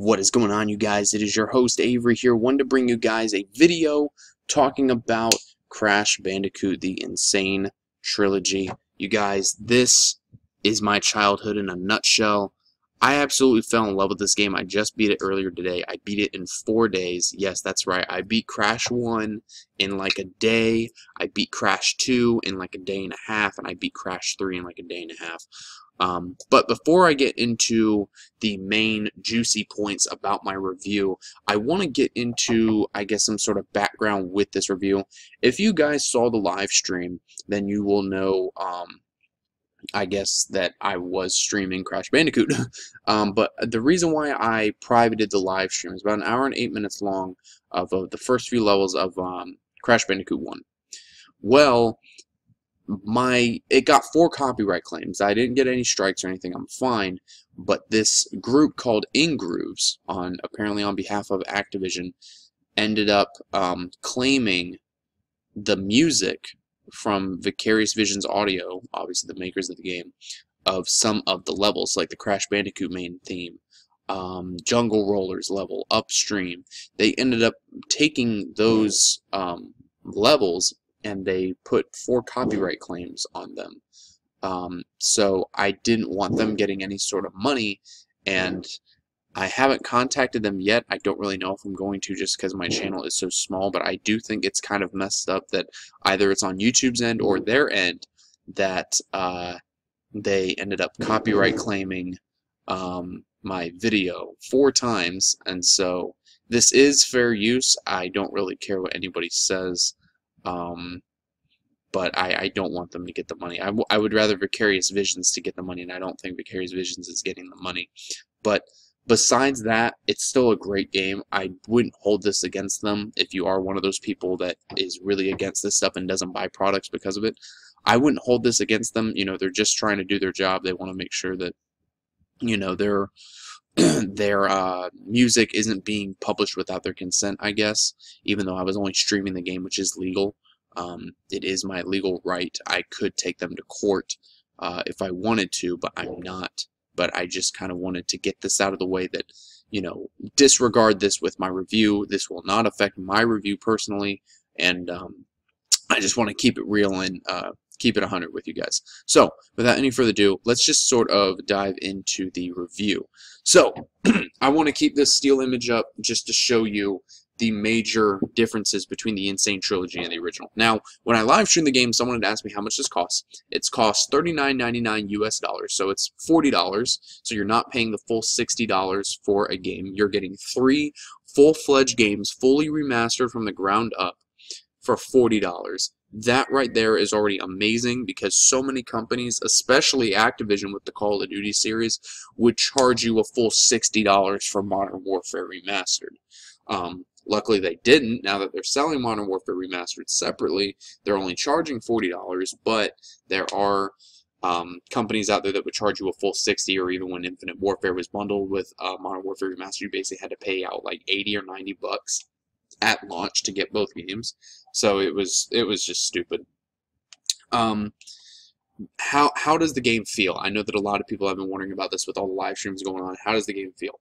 What is going on, you guys? It is your host, Avery, here. Wanted to bring you guys a video talking about Crash Bandicoot, the N. Sane Trilogy. You guys, this is my childhood in a nutshell. I absolutely fell in love with this game. I just beat it earlier today. I beat it in four days. Yes, that's right. I beat Crash 1 in like a day. I beat Crash 2 in like a day and a half. And I beat Crash 3 in like a day and a half. Um, but before I get into the main juicy points about my review, I want to get into, I guess, some sort of background with this review. If you guys saw the live stream, then you will know, um, I guess, that I was streaming Crash Bandicoot. um, but the reason why I privated the live stream is about an hour and eight minutes long of the first few levels of um, Crash Bandicoot 1. Well, my it got four copyright claims. I didn't get any strikes or anything. I'm fine. But this group called Ingrooves, on apparently on behalf of Activision, ended up um, claiming the music from Vicarious Visions Audio, obviously the makers of the game, of some of the levels, like the Crash Bandicoot main theme, um, Jungle Rollers level, Upstream. They ended up taking those um, levels and they put four copyright claims on them. Um, so I didn't want them getting any sort of money, and I haven't contacted them yet. I don't really know if I'm going to just because my channel is so small, but I do think it's kind of messed up that either it's on YouTube's end or their end that uh, they ended up copyright claiming um, my video four times, and so this is fair use. I don't really care what anybody says. Um, but I, I don't want them to get the money. I, I would rather Vicarious Visions to get the money, and I don't think Vicarious Visions is getting the money. But besides that, it's still a great game. I wouldn't hold this against them if you are one of those people that is really against this stuff and doesn't buy products because of it. I wouldn't hold this against them. You know, they're just trying to do their job. They want to make sure that, you know, their their uh, music isn't being published without their consent, I guess, even though I was only streaming the game, which is legal. Um, it is my legal right. I could take them to court uh, if I wanted to, but I'm not. But I just kind of wanted to get this out of the way that, you know, disregard this with my review. This will not affect my review personally, and um, I just want to keep it real and uh, keep it 100 with you guys. So, without any further ado, let's just sort of dive into the review. So, I want to keep this steel image up just to show you the major differences between the N. Sane Trilogy and the original. Now, when I live stream the game, someone had asked me how much this costs. It's cost $39.99 US dollars, so it's $40. So you're not paying the full $60 for a game. You're getting three full-fledged games, fully remastered from the ground up for $40. That right there is already amazing because so many companies, especially Activision with the Call of Duty series, would charge you a full $60 for Modern Warfare Remastered. Um, Luckily, they didn't. Now that they're selling Modern Warfare Remastered separately, they're only charging $40, but there are um, companies out there that would charge you a full 60 or even when Infinite Warfare was bundled with uh, Modern Warfare Remastered, you basically had to pay out like 80 or 90 bucks at launch to get both games. So it was it was just stupid. Um, how how does the game feel? I know that a lot of people have been wondering about this with all the live streams going on. How does the game feel?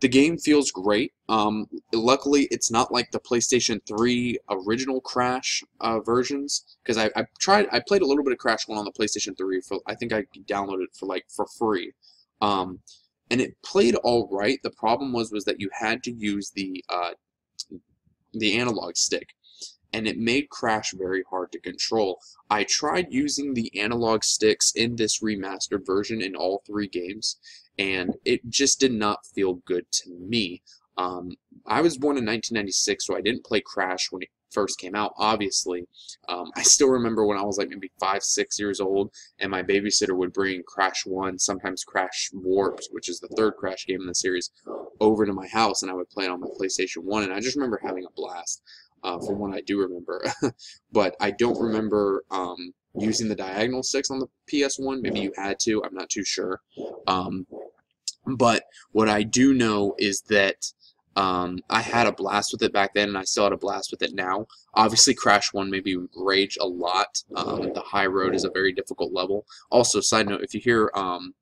The game feels great. Um, luckily, it's not like the PlayStation 3 original Crash uh, versions because I, I tried. I played a little bit of Crash 1 on the PlayStation 3. For I think I downloaded it for like for free, um, and it played all right. The problem was was that you had to use the uh, the analog stick and it made Crash very hard to control. I tried using the analog sticks in this remastered version in all three games, and it just did not feel good to me. Um, I was born in 1996, so I didn't play Crash when it first came out, obviously. Um, I still remember when I was like maybe five, six years old, and my babysitter would bring Crash 1, sometimes Crash Warped, which is the third Crash game in the series, over to my house, and I would play it on my PlayStation 1, and I just remember having a blast. Uh, from what I do remember, but I don't remember um, using the diagonal sticks on the PS1. Maybe you had to. I'm not too sure. Um, but what I do know is that um, I had a blast with it back then, and I still had a blast with it now. Obviously, Crash 1 made me rage a lot. Um, the high road is a very difficult level. Also, side note, if you hear, um,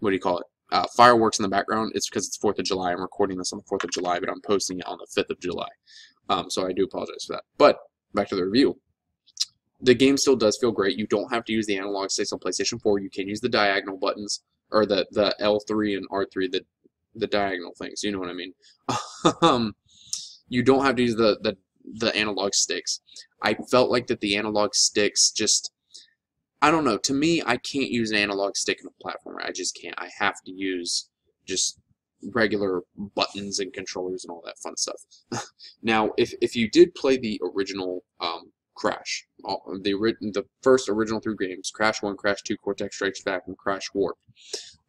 what do you call it? uh, fireworks in the background, it's because it's 4th of July. I'm recording this on the 4th of July, but I'm posting it on the 5th of July. Um, so I do apologize for that. But back to the review. The game still does feel great. You don't have to use the analog sticks on PlayStation 4. You can use the diagonal buttons, or the, the L3 and R3, the, the diagonal things. You know what I mean. um, you don't have to use the, the, the analog sticks. I felt like that the analog sticks just I don't know. To me, I can't use an analog stick in a platformer. I just can't. I have to use just regular buttons and controllers and all that fun stuff. now, if, if you did play the original um, Crash, all, the the first original three games, Crash 1, Crash 2, Cortex Strikes Back, and Crash Warp,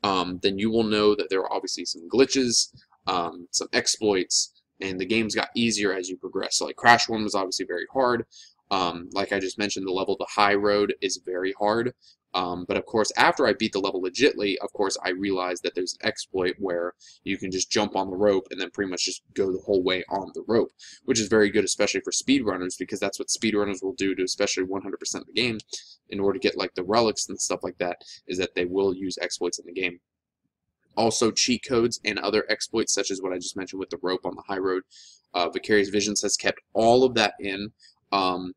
um, then you will know that there are obviously some glitches, um, some exploits, and the games got easier as you progress. So like Crash 1 was obviously very hard. Um, like I just mentioned, the level, the high road is very hard. Um, but of course, after I beat the level legitly, of course, I realized that there's an exploit where you can just jump on the rope and then pretty much just go the whole way on the rope, which is very good, especially for speedrunners, because that's what speedrunners will do to especially 100% of the game in order to get like the relics and stuff like that, is that they will use exploits in the game. Also, cheat codes and other exploits, such as what I just mentioned with the rope on the high road. Uh, Vicarious Visions has kept all of that in. Um,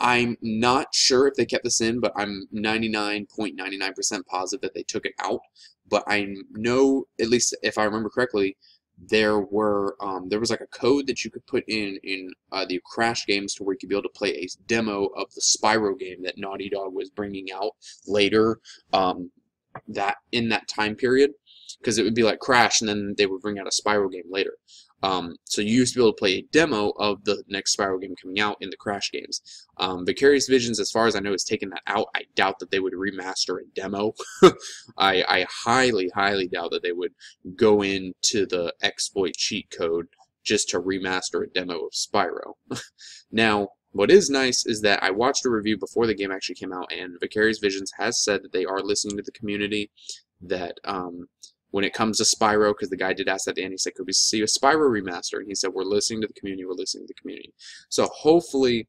I'm not sure if they kept this in, but I'm 99.99% positive that they took it out. But I know, at least if I remember correctly, there were um, there was like a code that you could put in in uh, the Crash games to where you could be able to play a demo of the Spyro game that Naughty Dog was bringing out later um, that in that time period because it would be like Crash and then they would bring out a Spyro game later. Um, so you used to be able to play a demo of the next Spyro game coming out in the Crash games. Um, Vicarious Visions, as far as I know, has taken that out. I doubt that they would remaster a demo. I, I highly, highly doubt that they would go into the exploit cheat code just to remaster a demo of Spyro. now, what is nice is that I watched a review before the game actually came out, and Vicarious Visions has said that they are listening to the community, that um, when it comes to Spyro, because the guy did ask that to Andy, he said, could we see a Spyro remaster? And he said, we're listening to the community, we're listening to the community. So hopefully,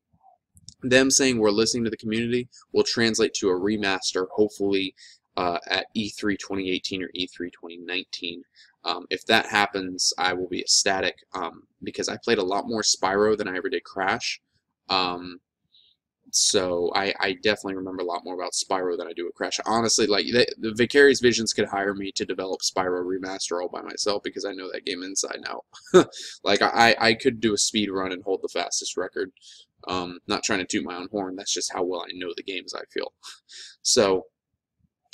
them saying we're listening to the community will translate to a remaster, hopefully uh, at E3 2018 or E3 2019. Um, if that happens, I will be ecstatic um, because I played a lot more Spyro than I ever did Crash. Um, so I, I definitely remember a lot more about Spyro than I do with Crash. Honestly, like the, the Vicarious Visions could hire me to develop Spyro Remaster all by myself because I know that game inside out. like I, I could do a speed run and hold the fastest record. Um, not trying to toot my own horn. That's just how well I know the games. I feel. So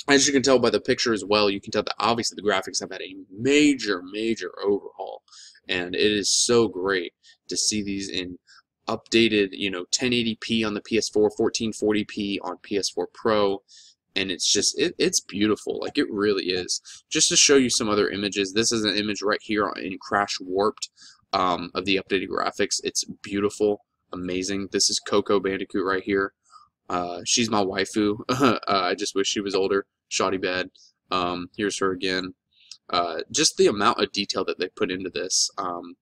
as you can tell by the picture as well, you can tell that obviously the graphics have had a major, major overhaul, and it is so great to see these in updated, you know, 1080p on the PS4, 1440p on PS4 Pro, and it's just it, it's beautiful. Like it really is. Just to show you some other images, this is an image right here in Crash Warped um, of the updated graphics. It's beautiful, amazing. This is Coco Bandicoot right here. Uh, she's my waifu. uh, I just wish she was older. Shoddy bad. Um, here's her again. Uh, just the amount of detail that they put into this. Um,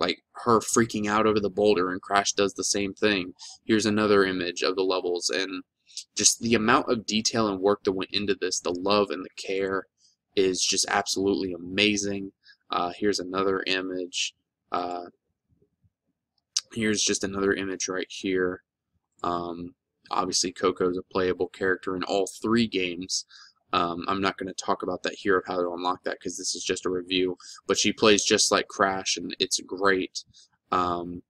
like her freaking out over the boulder and Crash does the same thing. Here's another image of the levels and just the amount of detail and work that went into this, the love and the care is just absolutely amazing. Uh, here's another image. Uh, here's just another image right here. Um, obviously, Coco's a playable character in all three games. Um, I'm not going to talk about that here of how to unlock that because this is just a review. But she plays just like Crash, and it's great. Um,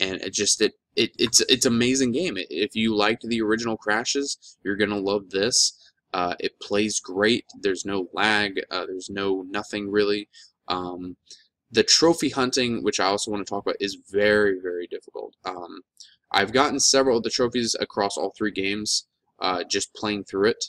and it just it, it it's it's amazing game. If you liked the original Crashes, you're gonna love this. Uh, it plays great. There's no lag. Uh, there's no nothing really. Um, the trophy hunting, which I also want to talk about, is very very difficult. Um, I've gotten several of the trophies across all three games, uh, just playing through it.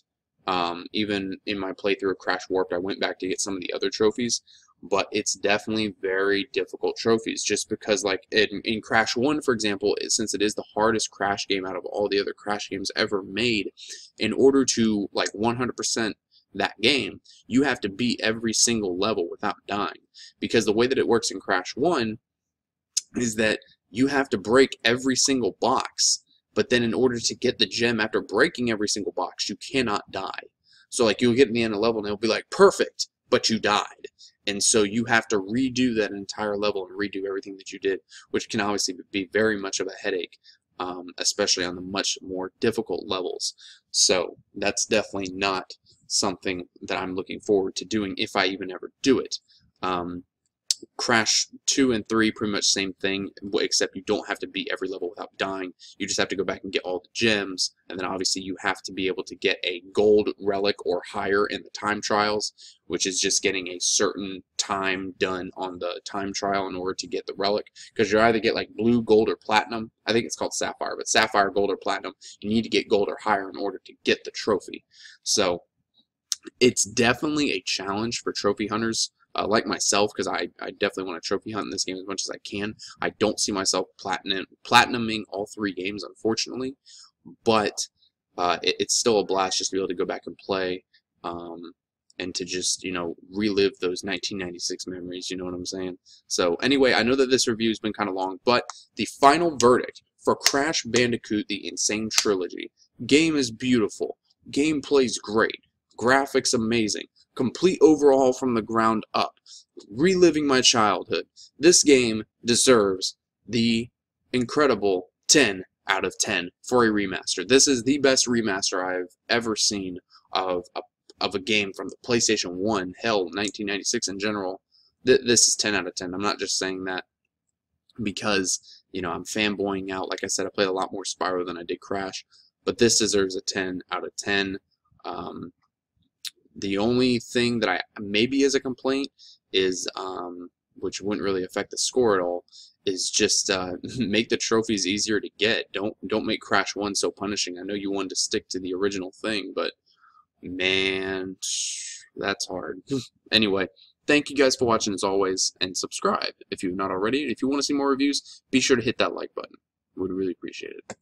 Um, even in my playthrough of Crash Warped, I went back to get some of the other trophies, but it's definitely very difficult trophies just because, like, in, in Crash 1, for example, it, since it is the hardest Crash game out of all the other Crash games ever made, in order to, like, 100% that game, you have to beat every single level without dying. Because the way that it works in Crash 1 is that you have to break every single box but then in order to get the gem after breaking every single box, you cannot die. So like you'll get in the end of level and it'll be like, perfect, but you died. And so you have to redo that entire level and redo everything that you did, which can obviously be very much of a headache, um, especially on the much more difficult levels. So that's definitely not something that I'm looking forward to doing if I even ever do it. Um, Crash 2 and 3, pretty much same thing, except you don't have to beat every level without dying. You just have to go back and get all the gems, and then obviously you have to be able to get a gold relic or higher in the time trials, which is just getting a certain time done on the time trial in order to get the relic. Because you either get like blue, gold, or platinum. I think it's called sapphire, but sapphire, gold, or platinum, you need to get gold or higher in order to get the trophy. So it's definitely a challenge for trophy hunters uh, like myself, because I, I definitely want to trophy hunt in this game as much as I can. I don't see myself platinum platinuming all three games, unfortunately, but uh, it, it's still a blast just to be able to go back and play um, and to just, you know, relive those 1996 memories, you know what I'm saying? So anyway, I know that this review has been kind of long, but the final verdict for Crash Bandicoot The N. Sane Trilogy. Game is beautiful. Gameplay's great. Graphics amazing complete overhaul from the ground up, reliving my childhood. This game deserves the incredible 10 out of 10 for a remaster. This is the best remaster I've ever seen of a, of a game from the PlayStation 1, hell, 1996 in general. Th this is 10 out of 10. I'm not just saying that because, you know, I'm fanboying out. Like I said, I played a lot more Spyro than I did Crash. But this deserves a 10 out of 10. Um, the only thing that I maybe as a complaint is, um, which wouldn't really affect the score at all, is just uh, make the trophies easier to get. Don't don't make Crash One so punishing. I know you wanted to stick to the original thing, but man, that's hard. anyway, thank you guys for watching as always, and subscribe if you've not already. If you want to see more reviews, be sure to hit that like button. Would really appreciate it.